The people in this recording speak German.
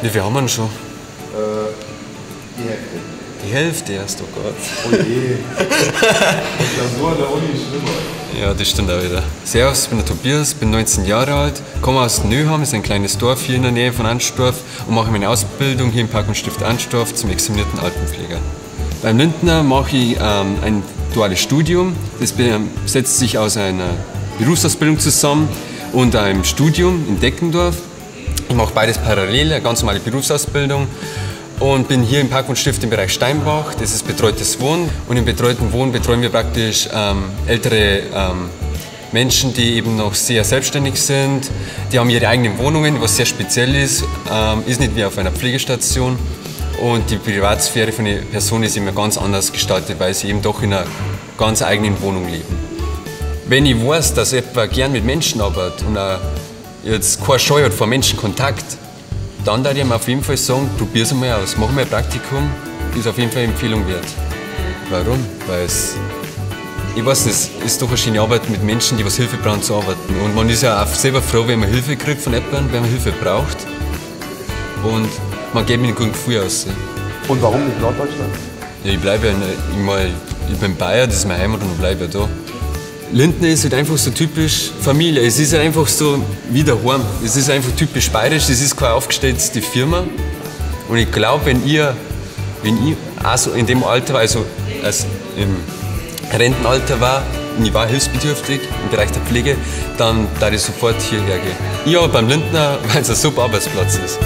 Wie viel haben wir denn schon? Äh, die Hälfte. Die Hälfte erst, oh Gott. Oh je. Klausur an der Uni ist schlimmer. Ja, das stimmt auch wieder. Servus, ich bin der Tobias, bin 19 Jahre alt, komme aus Nöham, ist ein kleines Dorf hier in der Nähe von Anstorf und mache meine Ausbildung hier im Park und Stift Anstorf zum examinierten Altenpfleger. Beim Lindner mache ich ähm, ein duales Studium. Das setzt sich aus einer Berufsausbildung zusammen und einem Studium in Deckendorf. Ich mache beides parallel, eine ganz normale Berufsausbildung und bin hier im Park und Stift im Bereich Steinbach. Das ist betreutes Wohnen und im betreuten Wohnen betreuen wir praktisch ähm, ältere ähm, Menschen, die eben noch sehr selbstständig sind. Die haben ihre eigenen Wohnungen, was sehr speziell ist, ähm, ist nicht wie auf einer Pflegestation. Und die Privatsphäre von der Person ist immer ganz anders gestaltet, weil sie eben doch in einer ganz eigenen Wohnung leben. Wenn ich weiß, dass jemand gern mit Menschen arbeitet und auch jetzt keine Scheu hat vor Menschenkontakt, dann würde ich ihm auf jeden Fall sagen, probier es mal aus, mach mal ein Praktikum, ist auf jeden Fall eine Empfehlung wert. Warum? Weil es, ich weiß nicht, es ist doch eine schöne Arbeit mit Menschen, die was Hilfe brauchen zu arbeiten. Und man ist ja auch selber froh, wenn man Hilfe kriegt von jemandem, wenn man Hilfe braucht. Und man geht mit einem guten Gefühl aus. Und warum nicht Norddeutschland? Ja, ich bleibe ja, ich, mein, ich bin Bayer, das ist meine Heimat und ich bleibe ja da. Lindner ist halt einfach so typisch Familie. Es ist halt einfach so wie daheim. Es ist einfach typisch bayerisch. Es ist keine aufgestellte Firma. Und ich glaube, wenn ihr, wenn ich auch so in dem Alter also als im Rentenalter war, und ich war hilfsbedürftig im Bereich der Pflege, dann da ich sofort hierher gehen. Ja, beim Lindner, weil es ein super Arbeitsplatz ist.